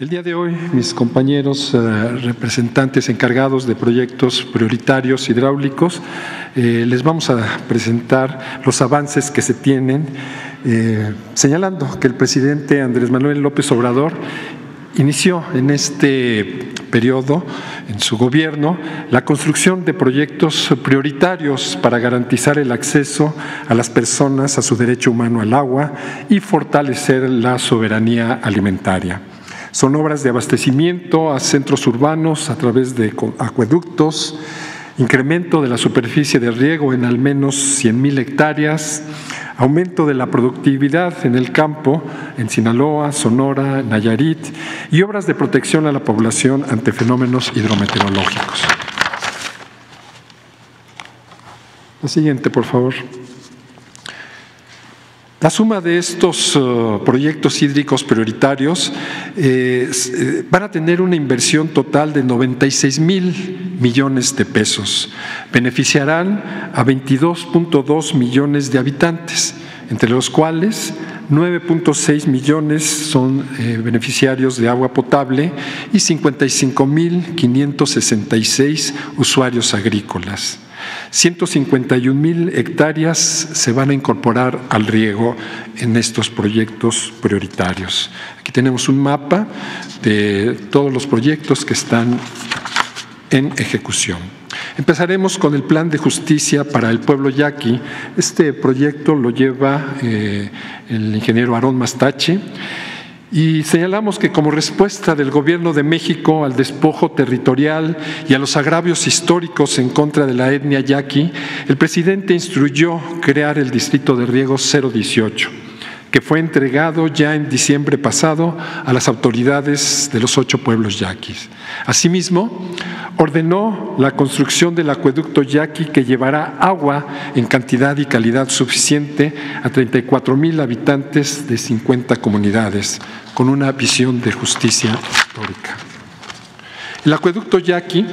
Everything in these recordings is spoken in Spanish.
El día de hoy, mis compañeros eh, representantes encargados de proyectos prioritarios hidráulicos, eh, les vamos a presentar los avances que se tienen, eh, señalando que el presidente Andrés Manuel López Obrador inició en este periodo, en su gobierno, la construcción de proyectos prioritarios para garantizar el acceso a las personas a su derecho humano al agua y fortalecer la soberanía alimentaria. Son obras de abastecimiento a centros urbanos a través de acueductos, incremento de la superficie de riego en al menos 100.000 hectáreas, aumento de la productividad en el campo en Sinaloa, Sonora, Nayarit y obras de protección a la población ante fenómenos hidrometeorológicos. La siguiente, por favor. La suma de estos uh, proyectos hídricos prioritarios eh, eh, van a tener una inversión total de 96 mil millones de pesos. Beneficiarán a 22.2 millones de habitantes, entre los cuales 9.6 millones son eh, beneficiarios de agua potable y 55.566 usuarios agrícolas. 151 mil hectáreas se van a incorporar al riego en estos proyectos prioritarios. Aquí tenemos un mapa de todos los proyectos que están en ejecución. Empezaremos con el Plan de Justicia para el Pueblo Yaqui. Este proyecto lo lleva eh, el ingeniero Aarón Mastache y señalamos que como respuesta del Gobierno de México al despojo territorial y a los agravios históricos en contra de la etnia yaqui, el presidente instruyó crear el Distrito de Riego 018, que fue entregado ya en diciembre pasado a las autoridades de los ocho pueblos yaquis. Asimismo, ordenó la construcción del acueducto yaqui que llevará agua en cantidad y calidad suficiente a 34 mil habitantes de 50 comunidades, con una visión de justicia histórica. El acueducto Yaqui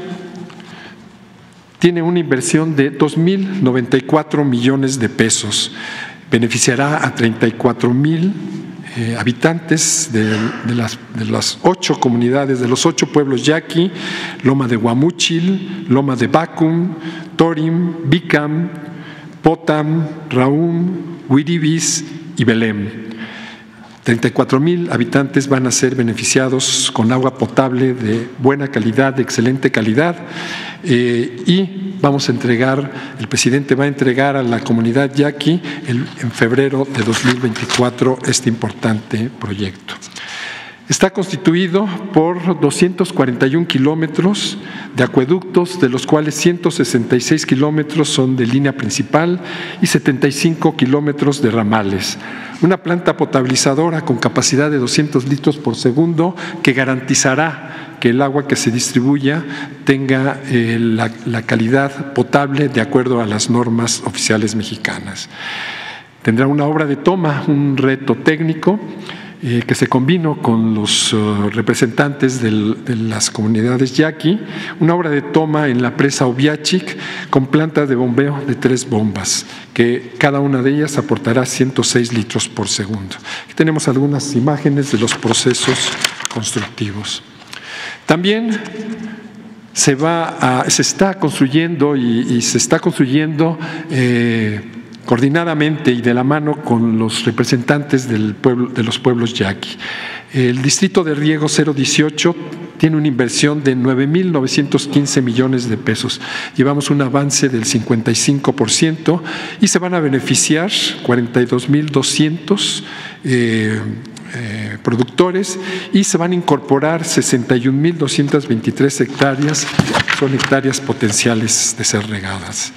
tiene una inversión de 2.094 millones de pesos. Beneficiará a 34 mil eh, habitantes de, las, ocho comunidades, de los ocho pueblos yaqui, Loma de Guamuchil, Loma de Bacum, Torim, Bicam, Potam, Raúm, Huiribis y Belém. 34 mil habitantes van a ser beneficiados con agua potable de buena calidad, de excelente calidad, eh, y vamos a entregar, el presidente va a entregar a la comunidad yaqui en febrero de 2024 este importante proyecto. Está constituido por 241 kilómetros de acueductos, de los cuales 166 kilómetros son de línea principal y 75 kilómetros de ramales. Una planta potabilizadora con capacidad de 200 litros por segundo que garantizará que el agua que se distribuya tenga eh, la, la calidad potable de acuerdo a las normas oficiales mexicanas. Tendrá una obra de toma, un reto técnico eh, que se combinó con los uh, representantes de las comunidades yaqui, una obra de toma en la presa Obiachic con planta de bombeo de tres bombas, que cada una de ellas aportará 106 litros por segundo. Aquí tenemos algunas imágenes de los procesos constructivos. También se, va se está construyendo y, y se está construyendo eh, coordinadamente y de la mano con los representantes de los pueblos yaqui. El distrito de riego 018 tiene una inversión de 9.915 millones de pesos. Llevamos un avance del 55% y se van a beneficiar 42.200 eh, eh, productores y se van a incorporar 61.223 hectáreas, son hectáreas potenciales de ser regadas.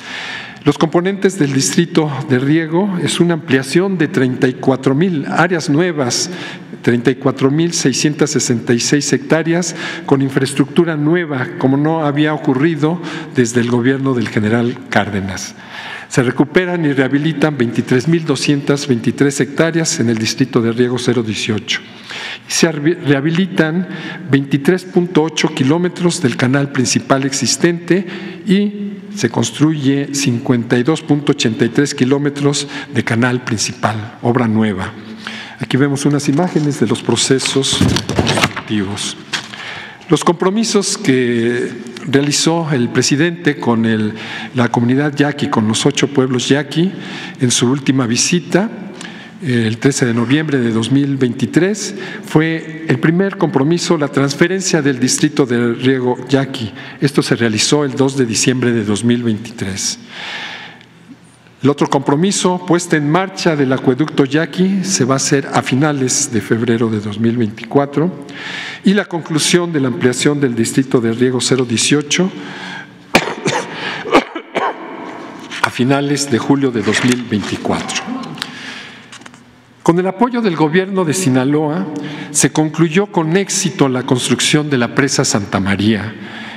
Los componentes del distrito de riego es una ampliación de 34 mil áreas nuevas, 34 mil 666 hectáreas con infraestructura nueva, como no había ocurrido desde el gobierno del general Cárdenas. Se recuperan y rehabilitan 23.223 hectáreas en el distrito de riego 018. Se rehabilitan 23.8 kilómetros del canal principal existente y se construye 52.83 kilómetros de canal principal, obra nueva. Aquí vemos unas imágenes de los procesos objetivos. Los compromisos que realizó el presidente con la comunidad yaqui, con los ocho pueblos yaqui, en su última visita, el 13 de noviembre de 2023, fue el primer compromiso, la transferencia del distrito de riego yaqui. Esto se realizó el 2 de diciembre de 2023. El otro compromiso, puesta en marcha del acueducto Yaqui, se va a hacer a finales de febrero de 2024 y la conclusión de la ampliación del distrito de riego 018 a finales de julio de 2024. Con el apoyo del gobierno de Sinaloa se concluyó con éxito la construcción de la presa Santa María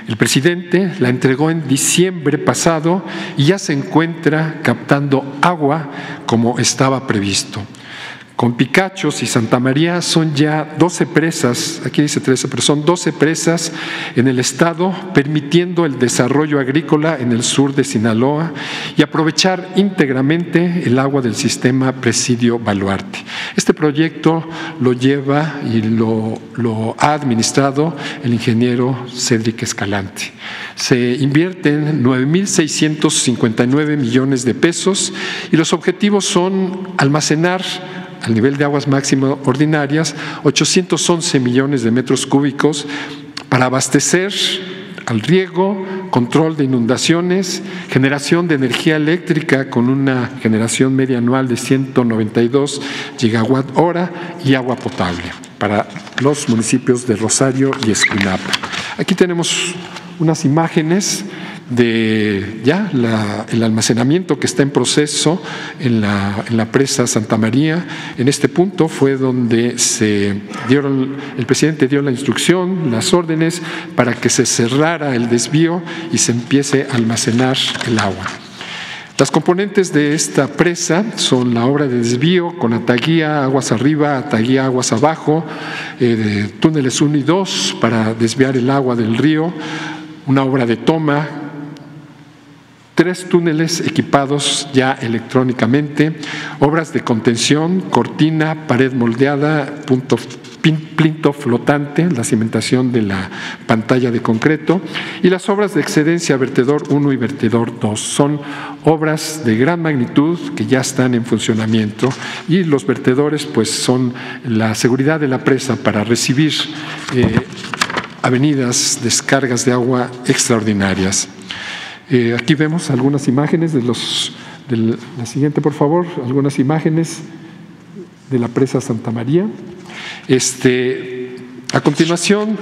el presidente la entregó en diciembre pasado y ya se encuentra captando agua como estaba previsto. Con Picachos y Santa María son ya 12 presas, aquí dice 13, pero son 12 presas en el estado, permitiendo el desarrollo agrícola en el sur de Sinaloa y aprovechar íntegramente el agua del sistema Presidio Baluarte. Este proyecto lo lleva y lo, lo ha administrado el ingeniero Cedric Escalante. Se invierten 9.659 millones de pesos y los objetivos son almacenar al nivel de aguas máximo ordinarias 811 millones de metros cúbicos para abastecer al riego, control de inundaciones, generación de energía eléctrica con una generación media anual de 192 gigawatt hora y agua potable para los municipios de Rosario y Esquinapa. Aquí tenemos unas imágenes de ya el almacenamiento que está en proceso en la, en la, presa Santa María. En este punto fue donde se dieron, el presidente dio la instrucción, las órdenes para que se cerrara el desvío y se empiece a almacenar el agua. Las componentes de esta presa son la obra de desvío con ataguía aguas arriba, ataguía aguas abajo, eh, túneles 1 y 2 para desviar el agua del río, una obra de toma tres túneles equipados ya electrónicamente, obras de contención, cortina, pared moldeada, punto plinto flotante, la cimentación de la pantalla de concreto y las obras de excedencia vertedor 1 y vertedor 2. Son obras de gran magnitud que ya están en funcionamiento y los vertedores pues son la seguridad de la presa para recibir eh, avenidas, descargas de agua extraordinarias. Eh, aquí vemos algunas imágenes de los, la siguiente, por favor, algunas imágenes de la presa Santa María. Este, a continuación,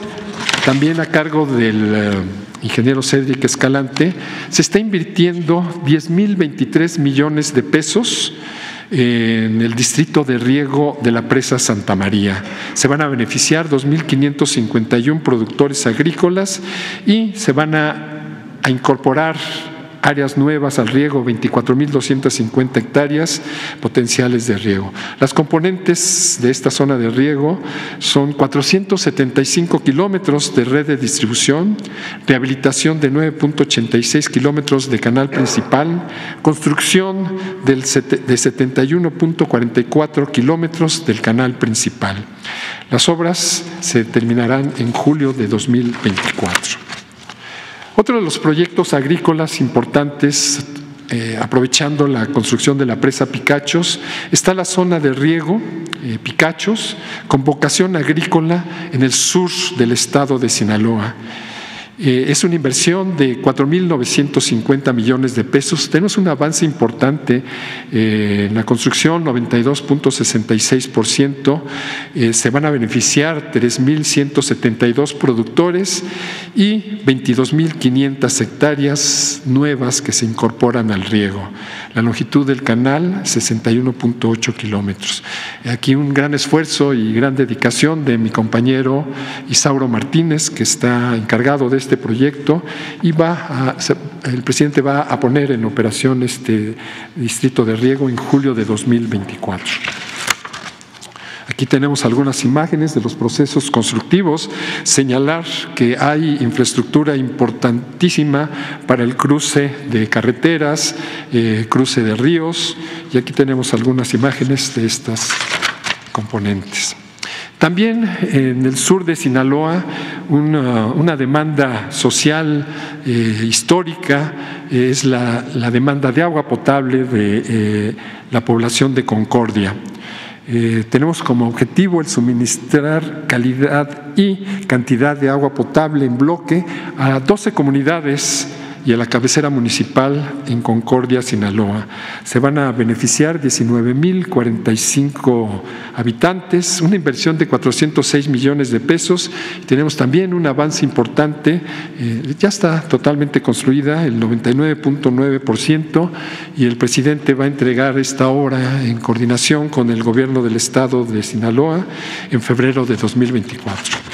también a cargo del eh, ingeniero Cedric Escalante, se está invirtiendo 10.023 millones de pesos en el distrito de riego de la presa Santa María. Se van a beneficiar 2.551 productores agrícolas y se van a a incorporar áreas nuevas al riego, 24.250 hectáreas potenciales de riego. Las componentes de esta zona de riego son 475 kilómetros de red de distribución, rehabilitación de 9.86 kilómetros de canal principal, construcción de 71.44 kilómetros del canal principal. Las obras se terminarán en julio de 2024. Otro de los proyectos agrícolas importantes, eh, aprovechando la construcción de la presa Picachos, está la zona de riego eh, Picachos, con vocación agrícola en el sur del estado de Sinaloa. Eh, es una inversión de 4.950 millones de pesos. Tenemos un avance importante eh, en la construcción, 92.66%. Eh, se van a beneficiar 3.172 productores y 22.500 hectáreas nuevas que se incorporan al riego. La longitud del canal, 61.8 kilómetros. Aquí un gran esfuerzo y gran dedicación de mi compañero Isauro Martínez, que está encargado de este proyecto y va el presidente va a poner en operación este distrito de riego en julio de 2024. Aquí tenemos algunas imágenes de los procesos constructivos, señalar que hay infraestructura importantísima para el cruce de carreteras, eh, cruce de ríos, y aquí tenemos algunas imágenes de estas componentes. También en el sur de Sinaloa, una, demanda social eh, histórica es la, demanda de agua potable de eh, la población de Concordia. Eh, tenemos como objetivo el suministrar calidad y cantidad de agua potable en bloque a 12 comunidades y a la cabecera municipal en Concordia, Sinaloa. Se van a beneficiar 19.045 habitantes, una inversión de 406 millones de pesos. Tenemos también un avance importante, eh, ya está totalmente construida, el 99.9%, y el presidente va a entregar esta obra en coordinación con el gobierno del estado de Sinaloa en febrero de 2024.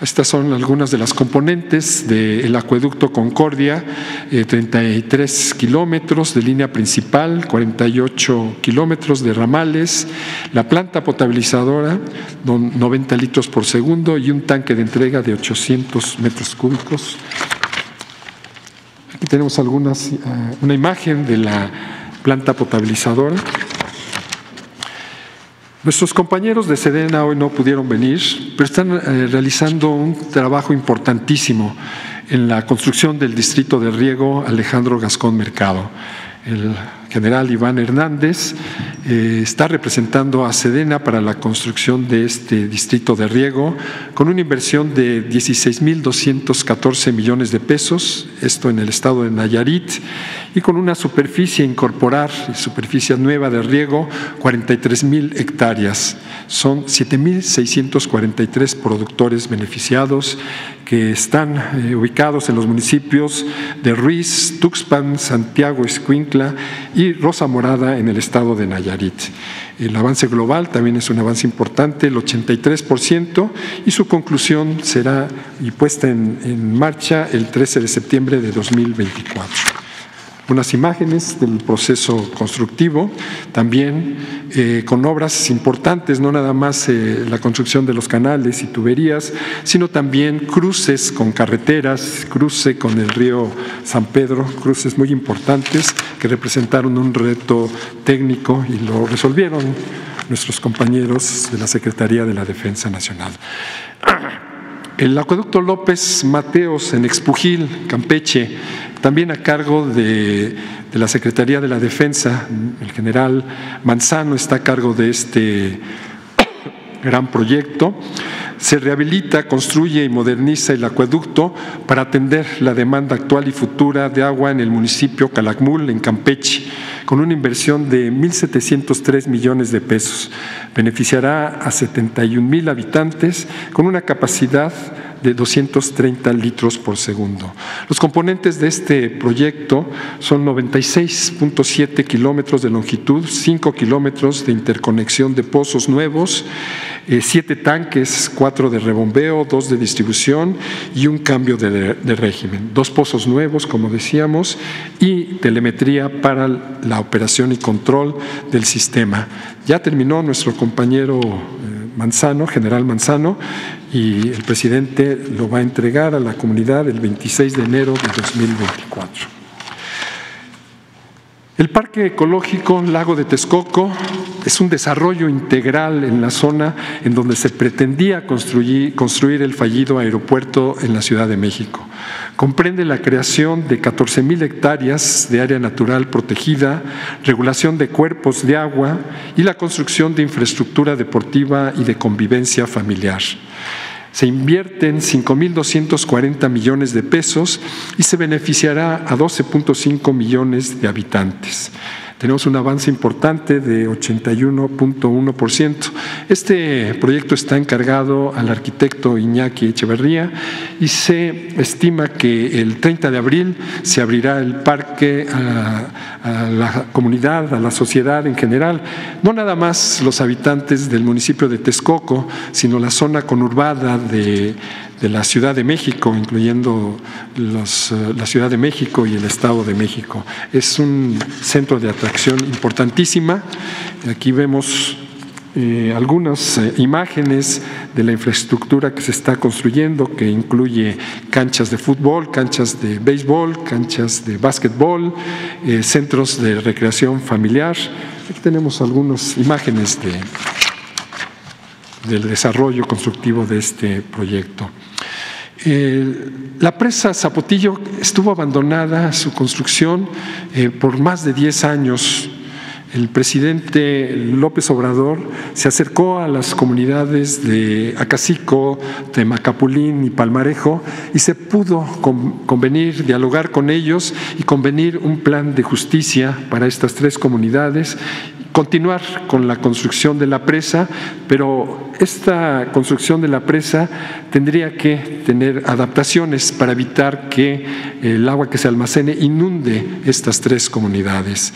Estas son algunas de las componentes del acueducto Concordia, 33 eh, kilómetros de línea principal, 48 kilómetros de ramales, la planta potabilizadora, 90 litros por segundo y un tanque de entrega de 800 metros cúbicos. Aquí tenemos algunas, eh, una imagen de la planta potabilizadora. Nuestros compañeros de Sedena hoy no pudieron venir, pero están eh, realizando un trabajo importantísimo en la construcción del distrito de riego Alejandro Gascón Mercado. El general Iván Hernández eh, está representando a Sedena para la construcción de este distrito de riego con una inversión de 16.214 millones de pesos, esto en el estado de Nayarit, y con una superficie incorporar, superficie nueva de riego, 43.000 hectáreas. Son 7.643 productores beneficiados que están eh, ubicados en los municipios de Ruiz, Tuxpan, Santiago, Escuincla y Rosa Morada en el estado de Nayarit. El avance global también es un avance importante, el 83%, y su conclusión será y puesta en marcha el 13 de septiembre de 2024 unas imágenes del proceso constructivo, también eh, con obras importantes, no nada más eh, la construcción de los canales y tuberías, sino también cruces con carreteras, cruce con el río San Pedro, cruces muy importantes que representaron un reto técnico y lo resolvieron nuestros compañeros de la Secretaría de la Defensa Nacional. El acueducto López Mateos en Expujil, Campeche, también a cargo de, la Secretaría de la Defensa, el general Manzano está a cargo de este gran proyecto. Se rehabilita, construye y moderniza el acueducto para atender la demanda actual y futura de agua en el municipio Calakmul, en Campeche, con una inversión de 1.703 millones de pesos. Beneficiará a 71 mil habitantes con una capacidad de 230 litros por segundo. Los componentes de este proyecto son 96.7 kilómetros de longitud, 5 kilómetros de interconexión de pozos nuevos, 7 eh, tanques, 4 de rebombeo, 2 de distribución y un cambio de, régimen. Dos pozos nuevos, como decíamos, y telemetría para la operación y control del sistema. Ya terminó nuestro compañero eh, Manzano, general Manzano, y el presidente lo va a entregar a la comunidad el 26 de enero de 2024. El Parque Ecológico Lago de Texcoco es un desarrollo integral en la zona en donde se pretendía construir, construir el fallido aeropuerto en la Ciudad de México. Comprende la creación de 14 mil hectáreas de área natural protegida, regulación de cuerpos de agua y la construcción de infraestructura deportiva y de convivencia familiar se invierten 5.240 millones de pesos y se beneficiará a 12.5 millones de habitantes. Tenemos un avance importante de 81.1%. Este proyecto está encargado al arquitecto Iñaki Echeverría y se estima que el 30 de abril se abrirá el parque a, a la comunidad, a la sociedad en general, no nada más los habitantes del municipio de Texcoco, sino la zona conurbada de de la Ciudad de México, incluyendo los, eh, la Ciudad de México y el Estado de México. Es un centro de atracción importantísima. Aquí vemos eh, algunas eh, imágenes de la infraestructura que se está construyendo, que incluye canchas de fútbol, canchas de béisbol, canchas de básquetbol, centros de recreación familiar. Aquí tenemos algunas imágenes de del desarrollo constructivo de este proyecto. la presa Zapotillo estuvo abandonada, su construcción, eh, por más de 10 años el presidente López Obrador se acercó a las comunidades de Acacico, Temacapulín y Palmarejo y se pudo convenir, dialogar con ellos y convenir un plan de justicia para estas tres comunidades continuar con la construcción de la presa, pero esta construcción de la presa tendría que tener adaptaciones para evitar que el agua que se almacene inunde estas tres comunidades.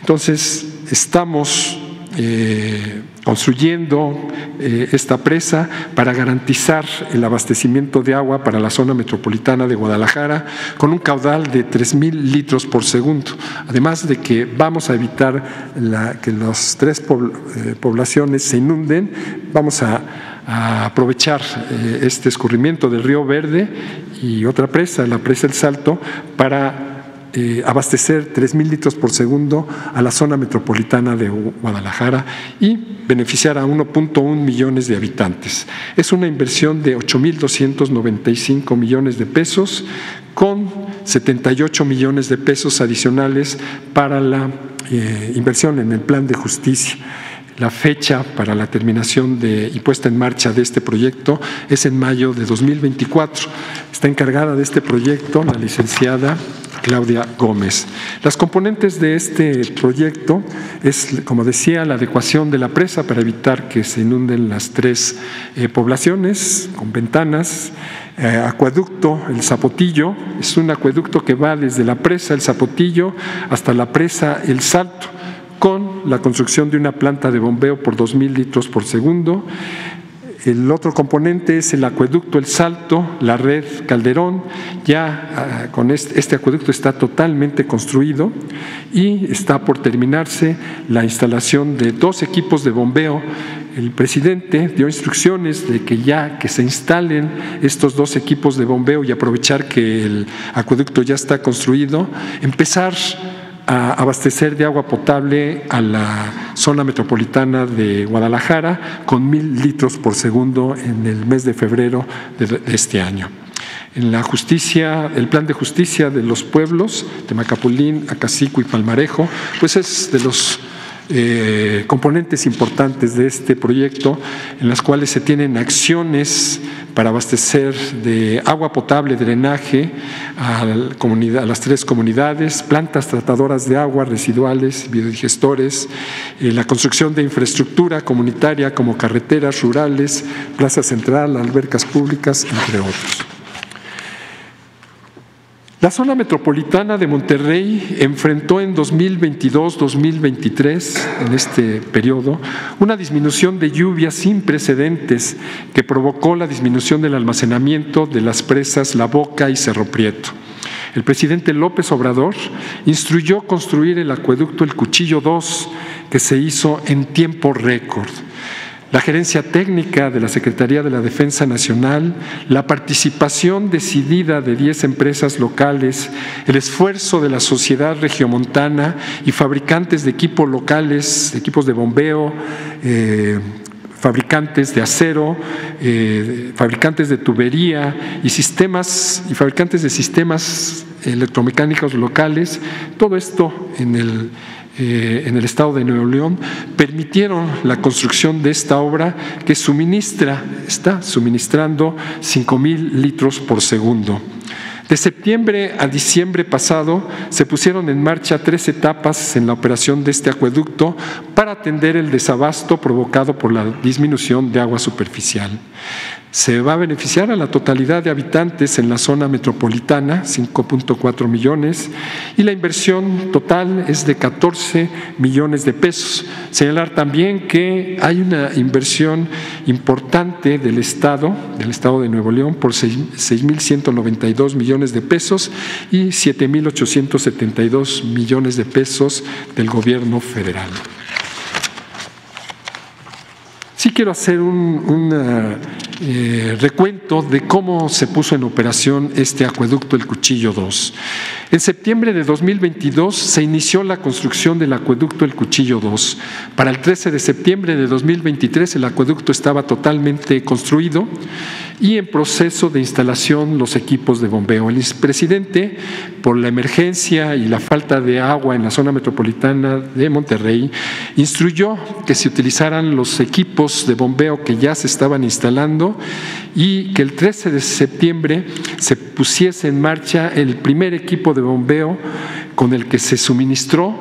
Entonces, estamos eh, construyendo eh, esta presa para garantizar el abastecimiento de agua para la zona metropolitana de Guadalajara con un caudal de 3.000 litros por segundo. Además de que vamos a evitar que las tres eh, poblaciones se inunden, vamos a, a aprovechar este escurrimiento del río Verde y otra presa, la presa El Salto, para eh, abastecer 3.000 litros por segundo a la zona metropolitana de Guadalajara y beneficiar a 1.1 millones de habitantes. Es una inversión de 8.295 millones de pesos con 78 millones de pesos adicionales para la eh, inversión en el plan de justicia. La fecha para la terminación y puesta en marcha de este proyecto es en mayo de 2024. Está encargada de este proyecto la licenciada Claudia Gómez. Las componentes de este proyecto es, como decía, la adecuación de la presa para evitar que se inunden las tres eh, poblaciones con ventanas, eh, acueducto El Zapotillo, es un acueducto que va desde la presa El Zapotillo hasta la presa El Salto, con la construcción de una planta de bombeo por 2.000 litros por segundo, el otro componente es el acueducto El Salto, la red Calderón. Ya ah, con este, acueducto está totalmente construido y está por terminarse la instalación de dos equipos de bombeo. El presidente dio instrucciones de que ya que se instalen estos dos equipos de bombeo y aprovechar que el acueducto ya está construido, empezar a abastecer de agua potable a la zona metropolitana de Guadalajara con mil litros por segundo en el mes de febrero de este año. En la justicia, el plan de justicia de los pueblos de Macapulín, Acacico y Palmarejo, pues es de los eh, componentes importantes de este proyecto en las cuales se tienen acciones para abastecer de agua potable, drenaje a, las tres comunidades, plantas tratadoras de agua, residuales, biodigestores, eh, la construcción de infraestructura comunitaria como carreteras rurales, plaza central, albercas públicas, entre otros. La zona metropolitana de Monterrey enfrentó en 2022-2023, en este periodo, una disminución de lluvias sin precedentes que provocó la disminución del almacenamiento de las presas La Boca y Cerro Prieto. El presidente López Obrador instruyó construir el acueducto El Cuchillo 2, que se hizo en tiempo récord la gerencia técnica de la Secretaría de la Defensa Nacional, la participación decidida de 10 empresas locales, el esfuerzo de la sociedad regiomontana y fabricantes de equipos locales, equipos de bombeo, eh, fabricantes de acero, eh, fabricantes de tubería y sistemas y fabricantes de sistemas electromecánicos locales, todo esto en el eh, en el estado de Nuevo León permitieron la construcción de esta obra que suministra, está suministrando 5 mil litros por segundo. De septiembre a diciembre pasado se pusieron en marcha tres etapas en la operación de este acueducto para atender el desabasto provocado por la disminución de agua superficial se va a beneficiar a la totalidad de habitantes en la zona metropolitana, 5.4 millones, y la inversión total es de 14 millones de pesos. Señalar también que hay una inversión importante del Estado, del Estado de Nuevo León, por 6.192 millones de pesos y 7.872 millones de pesos del gobierno federal. Sí quiero hacer una eh, recuento de cómo se puso en operación este acueducto El Cuchillo 2. En septiembre de 2022 se inició la construcción del acueducto El Cuchillo 2. Para el 13 de septiembre de 2023 el acueducto estaba totalmente construido y en proceso de instalación los equipos de bombeo. El presidente, por la emergencia y la falta de agua en la zona metropolitana de Monterrey, instruyó que se utilizaran los equipos de bombeo que ya se estaban instalando y que el 13 de septiembre se pusiese en marcha el primer equipo de bombeo con el que se suministró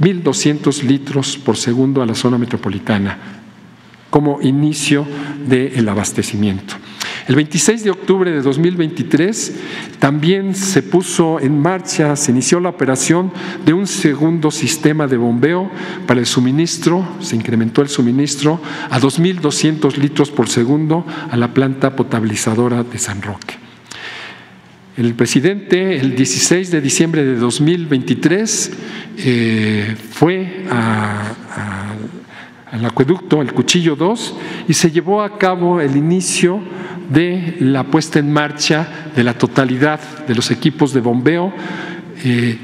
1.200 litros por segundo a la zona metropolitana como inicio del abastecimiento. El 26 de octubre de 2023 también se puso en marcha, se inició la operación de un segundo sistema de bombeo para el suministro, se incrementó el suministro a 2.200 litros por segundo a la planta potabilizadora de San Roque. El presidente, el 16 de diciembre de 2023, eh, fue al acueducto, el Cuchillo 2, y se llevó a cabo el inicio de la puesta en marcha de la totalidad de los equipos de bombeo. Eh,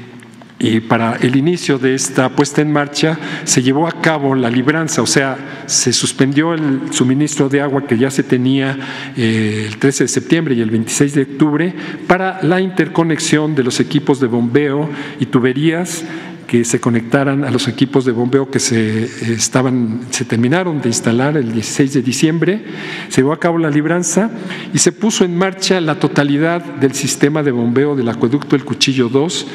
y para el inicio de esta puesta en marcha se llevó a cabo la libranza, o sea, se suspendió el suministro de agua que ya se tenía eh, el 13 de septiembre y el 26 de octubre para la interconexión de los equipos de bombeo y tuberías que se conectaran a los equipos de bombeo que se, estaban, se terminaron de instalar el 16 de diciembre, se llevó a cabo la libranza y se puso en marcha la totalidad del sistema de bombeo del acueducto El Cuchillo 2,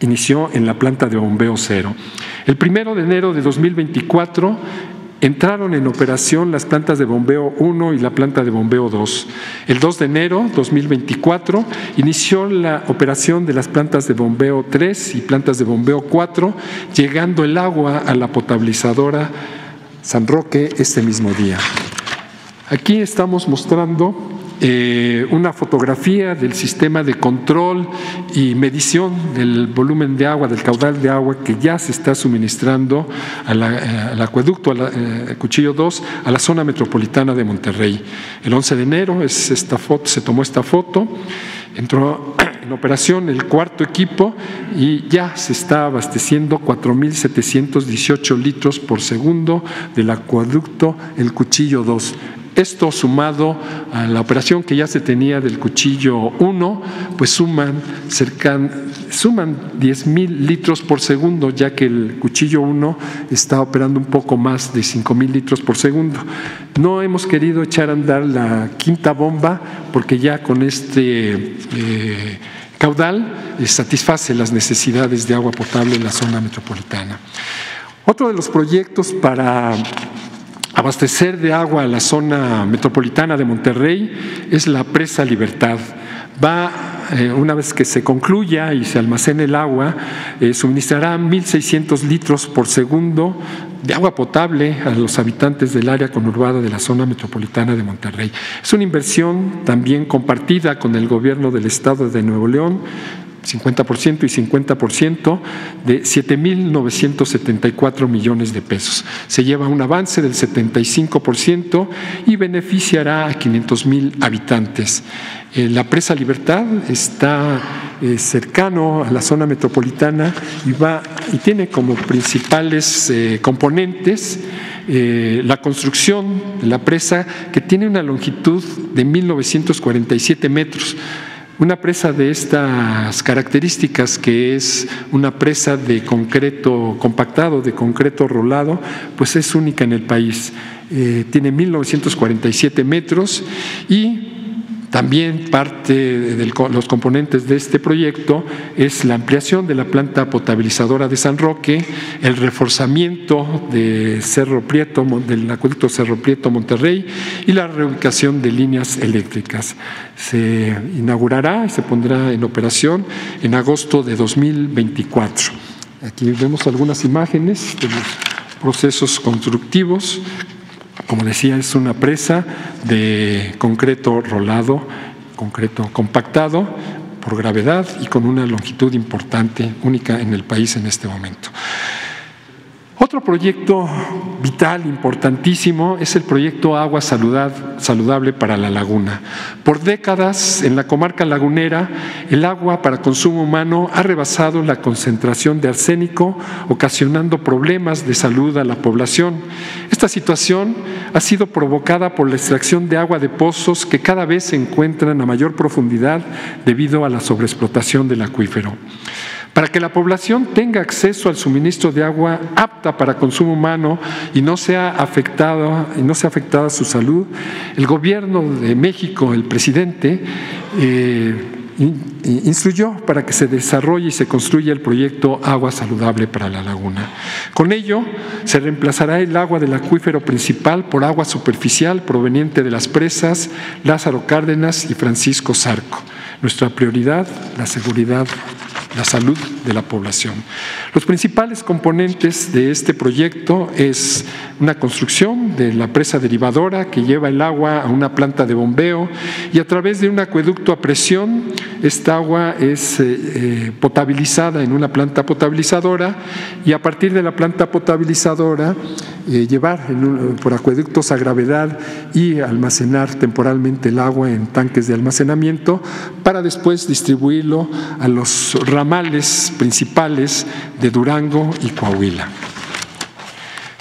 inició en la planta de bombeo cero. El primero de enero de 2024 Entraron en operación las plantas de bombeo 1 y la planta de bombeo 2. El 2 de enero 2024 inició la operación de las plantas de bombeo 3 y plantas de bombeo 4, llegando el agua a la potabilizadora San Roque este mismo día. Aquí estamos mostrando eh, una fotografía del sistema de control y medición del volumen de agua, del caudal de agua que ya se está suministrando eh, al acueducto, al eh, Cuchillo 2, a la zona metropolitana de Monterrey. El 11 de enero es esta foto, se tomó esta foto, entró en operación el cuarto equipo y ya se está abasteciendo 4.718 litros por segundo del acueducto El Cuchillo 2. Esto sumado a la operación que ya se tenía del cuchillo 1, pues suman, cercan, suman 10 mil litros por segundo, ya que el cuchillo 1 está operando un poco más de 5 mil litros por segundo. No hemos querido echar a andar la quinta bomba porque ya con este eh, caudal eh, satisface las necesidades de agua potable en la zona metropolitana. Otro de los proyectos para abastecer de agua a la zona metropolitana de Monterrey es la presa Libertad. Va, eh, una vez que se concluya y se almacene el agua, eh, suministrará 1.600 litros por segundo de agua potable a los habitantes del área conurbada de la zona metropolitana de Monterrey. Es una inversión también compartida con el gobierno del estado de Nuevo León, 50% y 50% de 7.974 millones de pesos. Se lleva un avance del 75% y beneficiará a 500 mil habitantes. Eh, la presa Libertad está eh, cercano a la zona metropolitana y, va, y tiene como principales eh, componentes la construcción de la presa que tiene una longitud de 1.947 metros una presa de estas características, que es una presa de concreto compactado, de concreto rolado, pues es única en el país. Eh, tiene 1947 metros y también parte de los componentes de este proyecto es la ampliación de la planta potabilizadora de San Roque, el reforzamiento de Cerro Prieto, del acueducto Cerro Prieto Monterrey y la reubicación de líneas eléctricas. Se inaugurará y se pondrá en operación en agosto de 2024. Aquí vemos algunas imágenes de los procesos constructivos como decía, es una presa de concreto rolado, concreto compactado por gravedad y con una longitud importante, única en el país en este momento. Otro proyecto vital, importantísimo, es el proyecto Agua Saludable para la Laguna. Por décadas, en la comarca lagunera, el agua para consumo humano ha rebasado la concentración de arsénico, ocasionando problemas de salud a la población. Esta situación ha sido provocada por la extracción de agua de pozos que cada vez se encuentran a mayor profundidad debido a la sobreexplotación del acuífero. Para que la población tenga acceso al suministro de agua apta para consumo humano y no sea afectada, y no sea afectada su salud, el gobierno de México, el presidente, eh, instruyó para que se desarrolle y se construya el proyecto Agua Saludable para la Laguna. Con ello, se reemplazará el agua del acuífero principal por agua superficial proveniente de las presas Lázaro Cárdenas y Francisco Zarco. Nuestra prioridad, la seguridad la salud de la población. Los principales componentes de este proyecto es una construcción de la presa derivadora que lleva el agua a una planta de bombeo y a través de un acueducto a presión esta agua es eh, eh, potabilizada en una planta potabilizadora y a partir de la planta potabilizadora eh, llevar por acueductos a gravedad y almacenar temporalmente el agua en tanques de almacenamiento para después distribuirlo a los principales de Durango y Coahuila.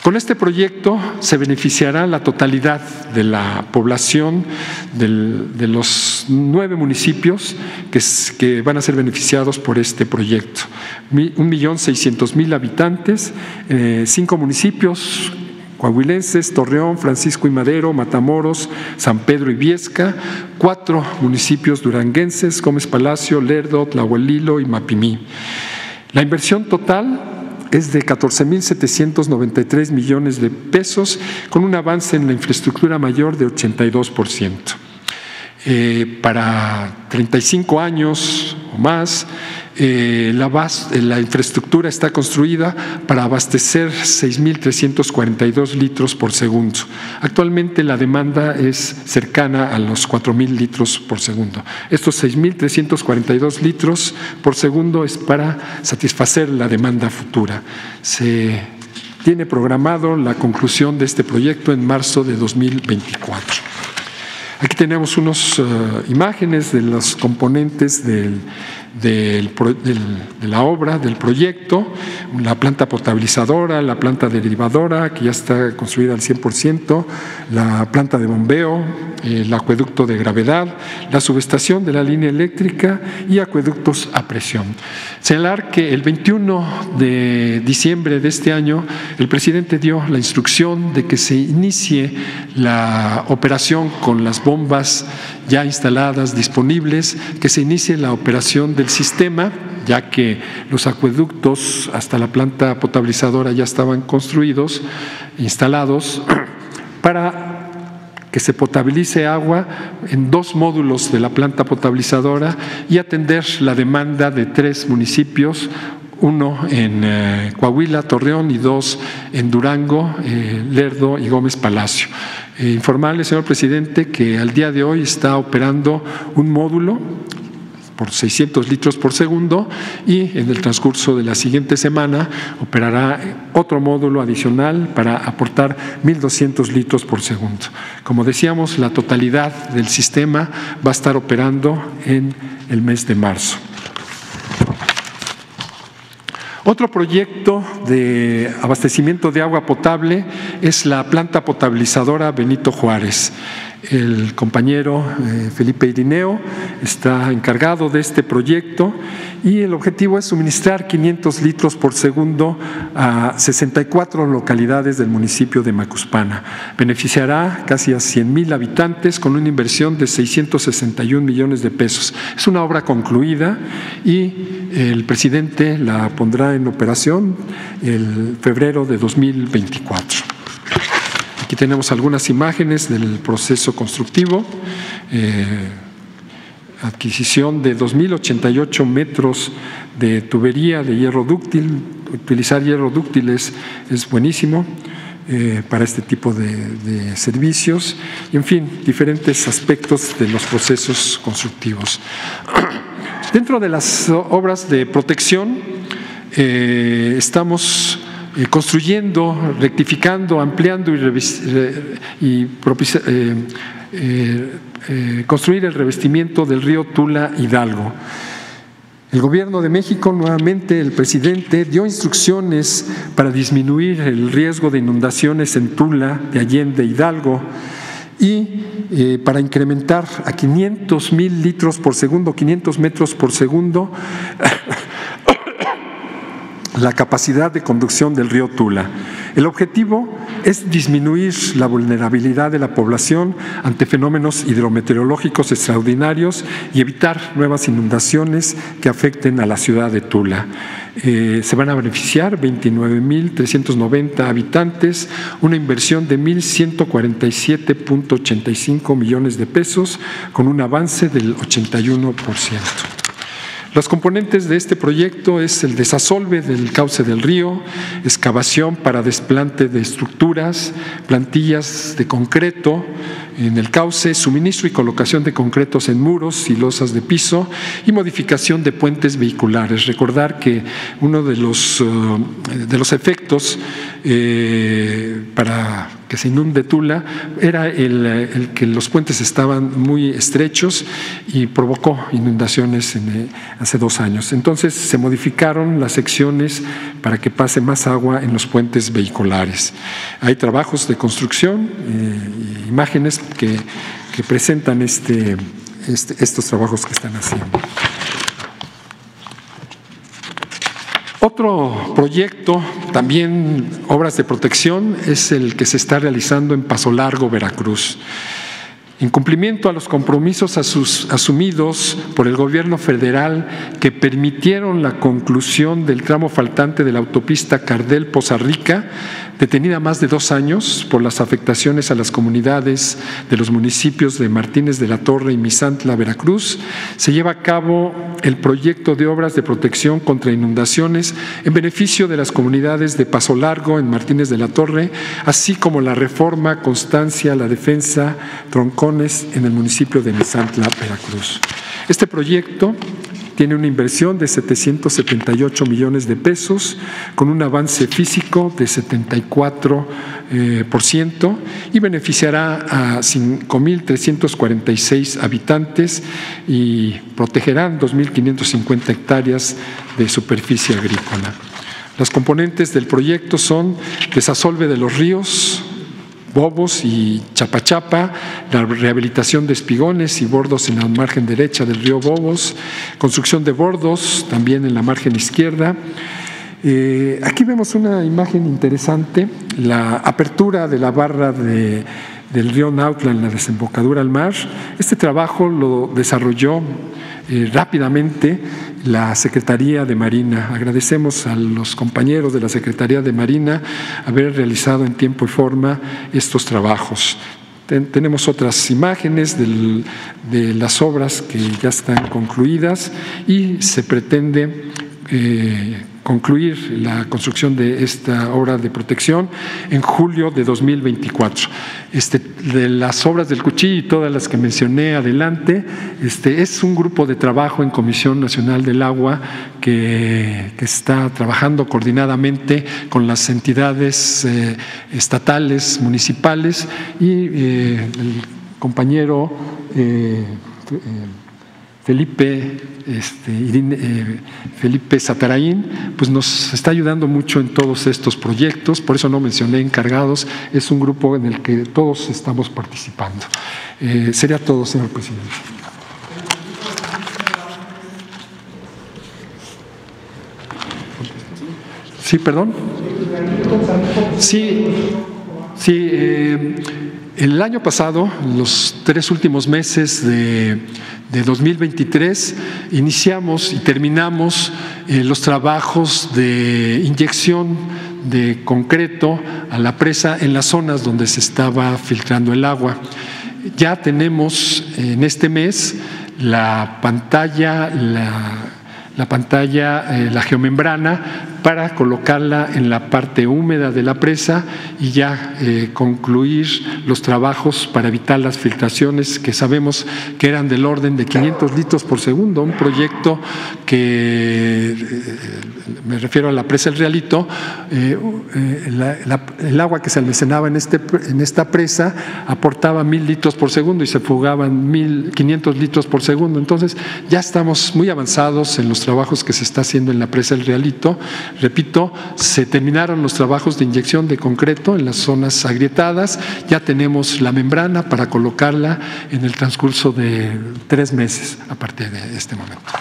Con este proyecto se beneficiará la totalidad de la población de los nueve municipios que, van a ser beneficiados por este proyecto. Un millón seiscientos mil habitantes, eh, cinco municipios coahuilenses, Torreón, Francisco y Madero, Matamoros, San Pedro y Viesca, cuatro municipios duranguenses, Gómez Palacio, Lerdo, Tlahuelilo y Mapimí. La inversión total es de 14.793 millones de pesos, con un avance en la infraestructura mayor de 82%. Eh, para 35 años o más, eh, la, la, infraestructura está construida para abastecer 6.342 litros por segundo. Actualmente la demanda es cercana a los 4.000 litros por segundo. Estos 6.342 litros por segundo es para satisfacer la demanda futura. Se tiene programado la conclusión de este proyecto en marzo de 2024. Aquí tenemos unas eh, imágenes de los componentes del de la obra, del proyecto, la planta potabilizadora, la planta derivadora, que ya está construida al 100%, la planta de bombeo, el acueducto de gravedad, la subestación de la línea eléctrica y acueductos a presión. Señalar que el 21 de diciembre de este año el presidente dio la instrucción de que se inicie la operación con las bombas ya instaladas, disponibles, que se inicie la operación del sistema, ya que los acueductos hasta la planta potabilizadora ya estaban construidos, instalados, para que se potabilice agua en dos módulos de la planta potabilizadora y atender la demanda de tres municipios, uno en eh, Coahuila, Torreón y dos en Durango, eh, Lerdo y Gómez Palacio. Eh, informarle, señor presidente, que al día de hoy está operando un módulo por 600 litros por segundo y en el transcurso de la siguiente semana operará otro módulo adicional para aportar 1.200 litros por segundo. Como decíamos, la totalidad del sistema va a estar operando en el mes de marzo. Otro proyecto de abastecimiento de agua potable es la planta potabilizadora Benito Juárez. El compañero eh, Felipe Irineo está encargado de este proyecto y el objetivo es suministrar 500 litros por segundo a 64 localidades del municipio de Macuspana. Beneficiará casi a 100 mil habitantes con una inversión de 661 millones de pesos. Es una obra concluida y el presidente la pondrá en operación el febrero de 2024. Tenemos algunas imágenes del proceso constructivo. Eh, adquisición de 2.088 metros de tubería de hierro dúctil. Utilizar hierro dúctil es, buenísimo eh, para este tipo de, servicios. En fin, diferentes aspectos de los procesos constructivos. Dentro de las obras de protección, eh, estamos eh, construyendo, rectificando, ampliando y, construir el revestimiento del río Tula Hidalgo. El gobierno de México, nuevamente el presidente, dio instrucciones para disminuir el riesgo de inundaciones en Tula, de Allende, Hidalgo, y eh, para incrementar a 500 mil litros por segundo, 500 metros por segundo, la capacidad de conducción del río Tula. El objetivo es disminuir la vulnerabilidad de la población ante fenómenos hidrometeorológicos extraordinarios y evitar nuevas inundaciones que afecten a la ciudad de Tula. Eh, se van a beneficiar 29.390 habitantes, una inversión de 1.147.85 millones de pesos, con un avance del 81%. Los componentes de este proyecto es el desasolve del cauce del río, excavación para desplante de estructuras, plantillas de concreto en el cauce, suministro y colocación de concretos en muros y losas de piso y modificación de puentes vehiculares. Recordar que uno de los, eh, de los efectos eh, para que se inunde Tula era el, que los puentes estaban muy estrechos y provocó inundaciones eh, hace dos años. Entonces se modificaron las secciones para que pase más agua en los puentes vehiculares. Hay trabajos de construcción, eh, imágenes que, presentan este, este, estos trabajos que están haciendo. Otro proyecto, también obras de protección, es el que se está realizando en Paso Largo, Veracruz. En cumplimiento a los compromisos asumidos por el gobierno federal que permitieron la conclusión del tramo faltante de la autopista Cardel-Poza Rica, detenida más de dos años por las afectaciones a las comunidades de los municipios de Martínez de la Torre y Misantla, Veracruz, se lleva a cabo el proyecto de obras de protección contra inundaciones en beneficio de las comunidades de Paso Largo en Martínez de la Torre, así como la reforma, constancia, la defensa, troncones en el municipio de Misantla, Veracruz. Este proyecto tiene una inversión de 778 millones de pesos, con un avance físico de 74% eh, y beneficiará a 5.346 habitantes y protegerán 2.550 hectáreas de superficie agrícola. Las componentes del proyecto son desasolve de los ríos, Bobos y Chapachapa, la rehabilitación de espigones y bordos en la margen derecha del río Bobos, construcción de bordos también en la margen izquierda. Eh, aquí vemos una imagen interesante, la apertura de la barra de, del río Nautla en la desembocadura al mar. Este trabajo lo desarrolló eh, rápidamente la Secretaría de Marina. Agradecemos a los compañeros de la Secretaría de Marina haber realizado en tiempo y forma estos trabajos. tenemos otras imágenes de las obras que ya están concluidas y se pretende eh, concluir la construcción de esta obra de protección en julio de 2024. Este, de las obras del cuchillo y todas las que mencioné adelante, este, es un grupo de trabajo en Comisión Nacional del Agua que, está trabajando coordinadamente con las entidades eh, estatales, municipales y eh, el compañero eh, Felipe, este, eh, Felipe pues nos está ayudando mucho en todos estos proyectos, por eso no mencioné encargados, es un grupo en el que todos estamos participando. Eh, sería todo, señor presidente. Sí, perdón. Sí, sí. Eh, el año pasado, los tres últimos meses de de 2023 iniciamos y terminamos eh, los trabajos de inyección de concreto a la presa en las zonas donde se estaba filtrando el agua. Ya tenemos en este mes la pantalla, la, pantalla, eh, la geomembrana para colocarla en la parte húmeda de la presa y ya eh, concluir los trabajos para evitar las filtraciones que sabemos que eran del orden de 500 litros por segundo, un proyecto que, eh, me refiero a la presa El Realito, eh, el agua que se almacenaba en, este, en esta presa aportaba mil litros por segundo y se fugaban mil, 500 litros por segundo. Entonces ya estamos muy avanzados en los trabajos que se está haciendo en la presa El Realito. Repito, se terminaron los trabajos de inyección de concreto en las zonas agrietadas, ya tenemos la membrana para colocarla en el transcurso de tres meses a partir de este momento.